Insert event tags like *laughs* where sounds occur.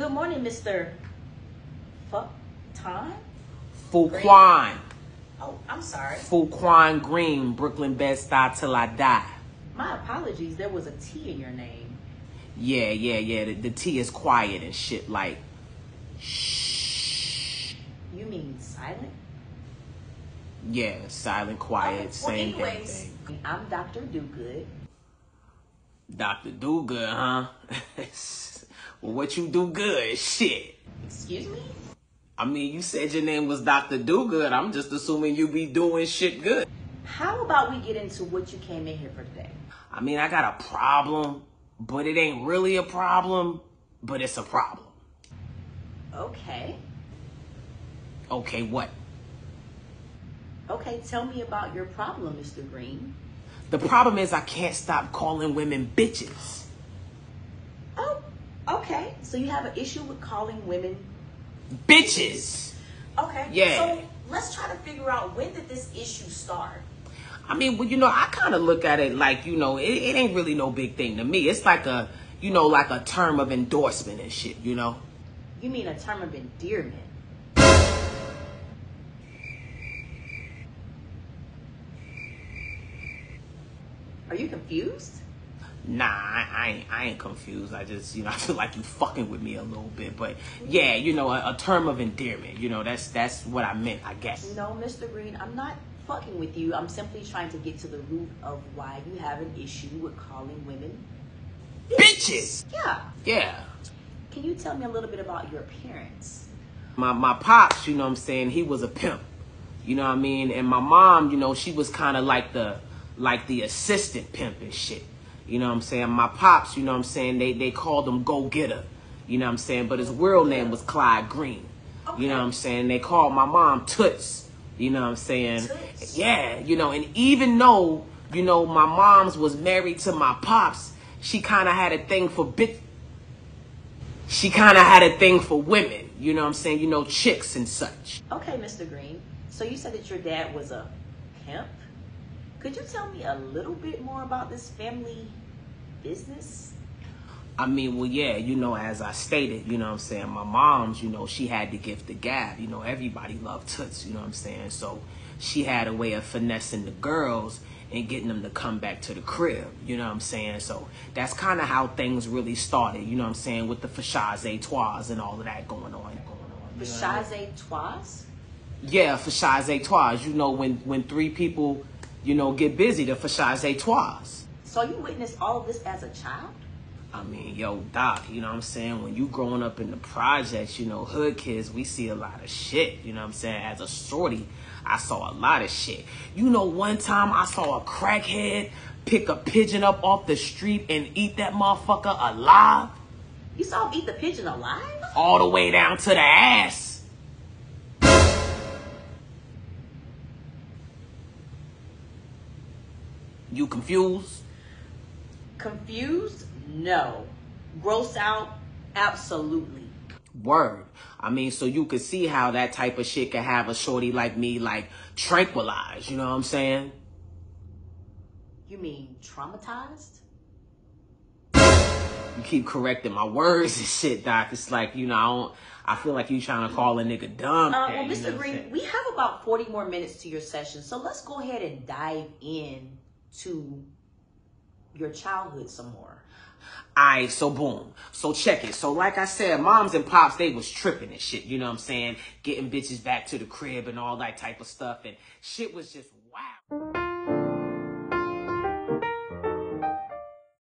Good morning, Mr. Fuck Time? Fuqtuan. Oh, I'm sorry. Fuqtuan Green, Brooklyn Bed-Stuy till I die. My apologies. There was a T in your name. Yeah, yeah, yeah. The, the T is quiet and shit like shh. You mean silent? Yeah, silent, quiet, Oh, same well, anyways, thing. I'm Dr. Dogood. Dr. Do Good, huh? *laughs* what you do good? Shit. Excuse me? I mean, you said your name was Dr. Do Good. I'm just assuming you be doing shit good. How about we get into what you came in here for today? I mean, I got a problem, but it ain't really a problem, but it's a problem. Okay. Okay, what? Okay, tell me about your problem, Mr. Green. The problem is I can't stop calling women bitches. Okay. So you have an issue with calling women Bitches! Okay. Yeah. So let's try to figure out when did this issue start? I mean, well, you know, I kind of look at it like, you know, it, it ain't really no big thing to me. It's like a, you know, like a term of endorsement and shit, you know? You mean a term of endearment? Are you confused? Nah, I, I, ain't, I ain't confused. I just, you know, *laughs* I feel like you fucking with me a little bit. But yeah, you know, a, a term of endearment, you know, that's that's what I meant, I guess. No, Mr. Green, I'm not fucking with you. I'm simply trying to get to the root of why you have an issue with calling women. Bitches! Yeah. Yeah. Can you tell me a little bit about your parents? my my pops, you know what I'm saying, he was a pimp. You know what I mean? And my mom, you know, she was kind of like the like the assistant pimp and shit. You know what I'm saying? My pops, you know what I'm saying, they they called him Go Getter. You know what I'm saying? But his real name was Clyde Green. You know what I'm saying? They called my mom Toots. You know what I'm saying? Toots. Yeah, you know, and even though, you know, my mom's was married to my pops, she kind of had a thing for bit she kind of had a thing for women, you know what I'm saying? You know, chicks and such. Okay, Mr. Green. So you said that your dad was a pimp. Could you tell me a little bit more about this family business? I mean, well, yeah, you know, as I stated, you know what I'm saying? My mom's, you know, she had the gift of gab. You know, everybody loved Toots, you know what I'm saying? So she had a way of finessing the girls and getting them to come back to the crib, you know what I'm saying? So that's kind of how things really started, you know what I'm saying, with the Fashaz Trois and all of that going on. Going on The you know what I mean? Yeah, Fashaz Trois. You know, when, when three people, you know, get busy, the Fashaz Trois. So you witnessed all of this as a child? I mean, yo, Doc, you know what I'm saying? When you growing up in the projects, you know, hood kids, we see a lot of shit, you know what I'm saying? As a shorty, I saw a lot of shit. You know, one time I saw a crackhead pick a pigeon up off the street and eat that motherfucker alive You saw him eat the pigeon alive? all the way down to the ass. You confused? Confused? No. Gross out? Absolutely. Word. I mean, so you could see how that type of shit could have a shorty like me, like, tranquilized. You know what I'm saying? You mean traumatized? You keep correcting my words and shit, Doc. It's like, you know, I, don't, I feel like you trying to call a nigga dumb. Uh, well, Mr. Green, we have about 40 more minutes to your session, so let's go ahead and dive in to your childhood some more. Alright, so boom. So check it. So like I said, moms and pops, they was tripping and shit. You know what I'm saying? Getting bitches back to the crib and all that type of stuff. And shit was just wow.